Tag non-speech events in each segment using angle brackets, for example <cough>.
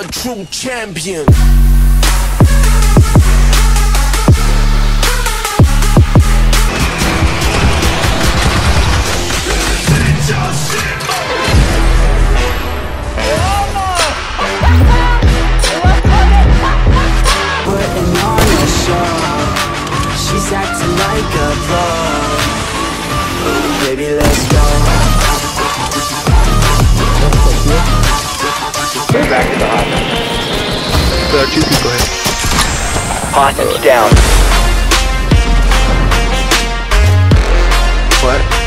A true champion. There are two people here. Hostage down. What?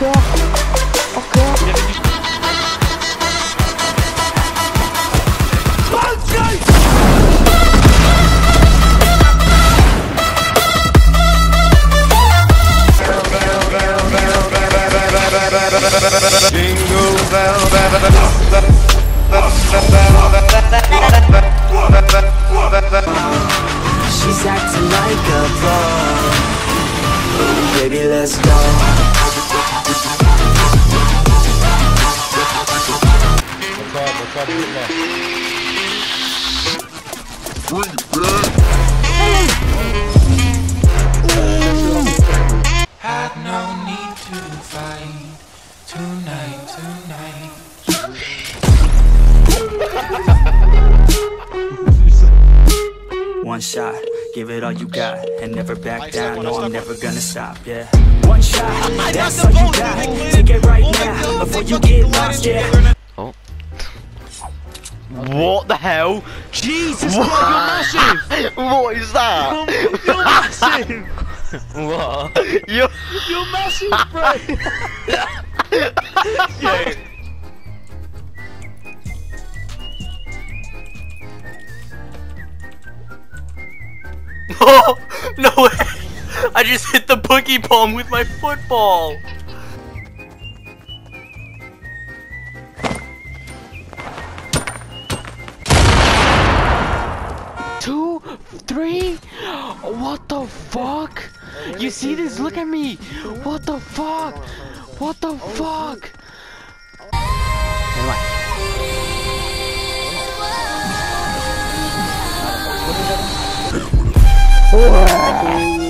Can live forever. She's acting like a pro Ooh, Baby, let's go Bring it back. Had no need to fight tonight, tonight. One shot, give it all you got And never back down, no I'm never gonna stop, yeah One shot, that's all you got Take it right now, before you get lost, yeah What the hell? Jesus Christ, you're massive! <laughs> What is that? You're massive! <laughs> what? You're You're massive, bro! <laughs> yeah. Oh no way! I just hit the boogie bomb with my football. Two, three, what the fuck? You see this? Look at me! What the fuck? What the oh, fuck? She's <laughs>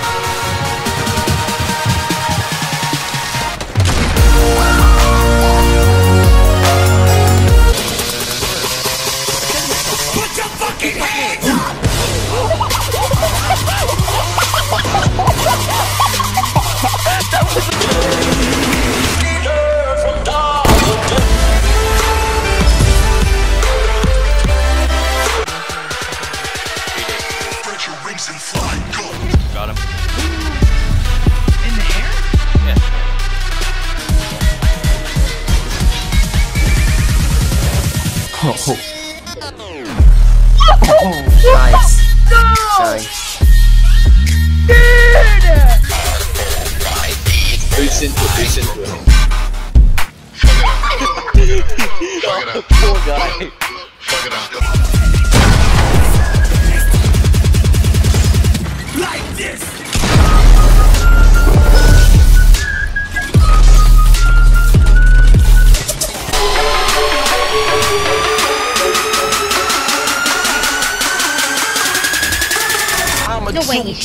Nice. Sorry. Boots into it, boots into it. Fuck it up. Poor guy. Fuck it up.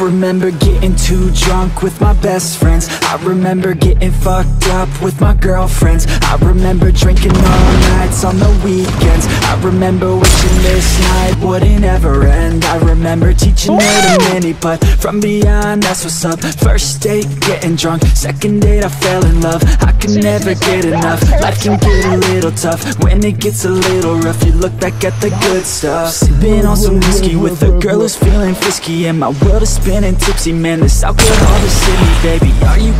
remember getting too drunk with my best friends I remember getting fucked up with my girlfriends. I remember drinking all nights on the weekends. I remember wishing this night wouldn't ever end. I remember teaching her to mini but from beyond that's what's up. First date getting drunk, second date I fell in love. I can never get enough, life can get a little tough. When it gets a little rough you look back at the good stuff. Sipping on some whiskey with a girl who's feeling frisky. And my world is spinning tipsy, man. This alcohol is in me, baby. Are you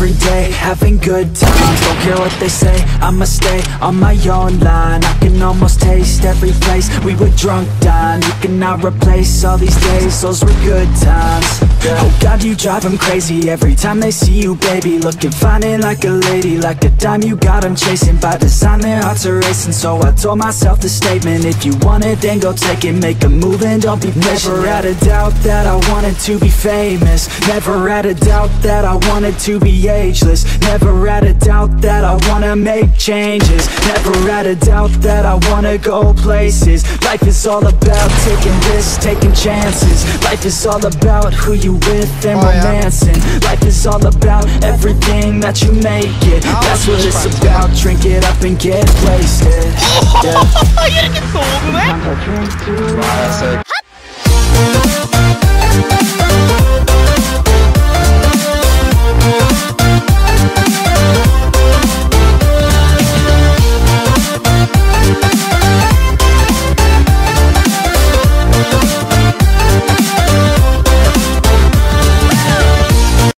every day, having good times. Don't care what they say, I'ma stay on my own line. I can almost taste every place. We were drunk down You cannot replace all these days, those were good times Oh God, you drive them crazy every time they see you, baby. Looking fine and like a lady, like a dime you got them chasing. By design, their hearts are racing, so I told myself the statement If you want it, then go take it, make a move and don't be patient. Never had a doubt that I wanted to be famous. Never had a doubt that I wanted to be ageless. Never had a doubt that I wanna make changes. Never had a doubt that I wanna go places. Life is all about taking risks, taking chances. Life is all about who you with and romancing. Life is all about everything that you make it. That's what it's about, drink it up and get wasted. <laughs> Yeah.